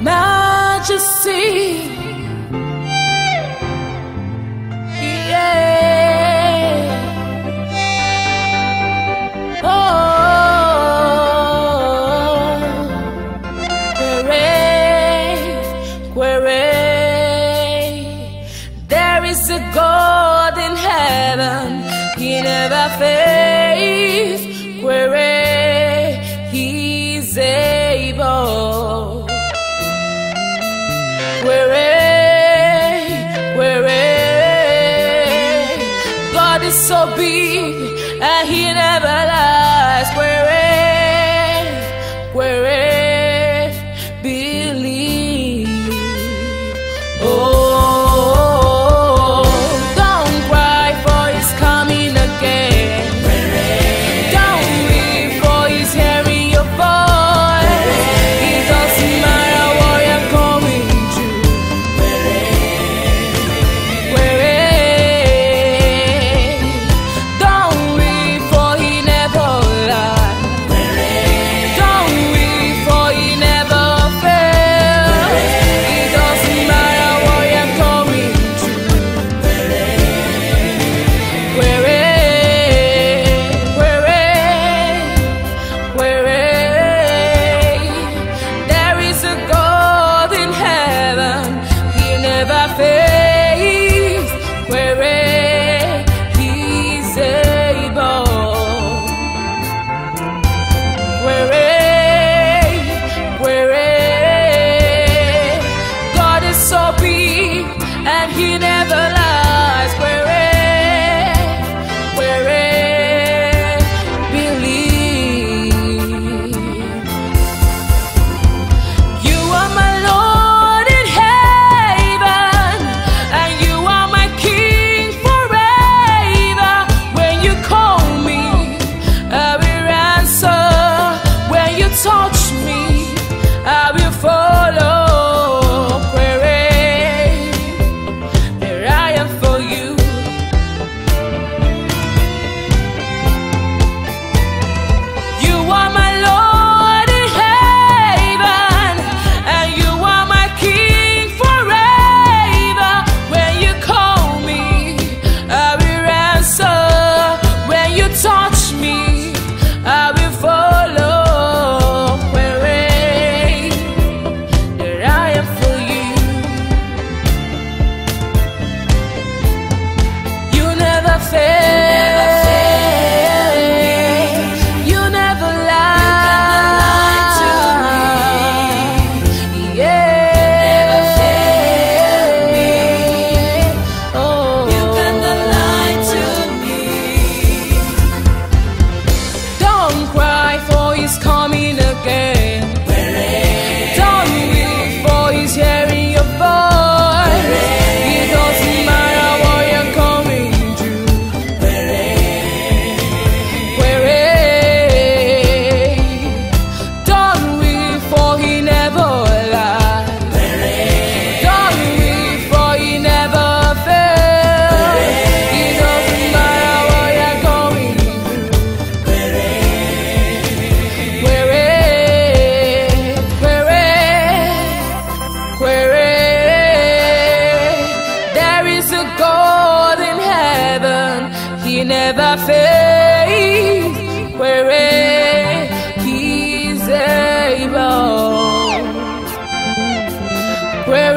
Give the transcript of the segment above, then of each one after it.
Majesty. Yeah. Oh, Kwere, Kwere. There is a God in heaven, He never fails. is so big and he never lies. Where is, where is? thy face where he's able. Where,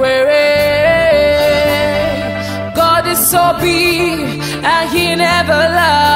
where God is so big and he never lies.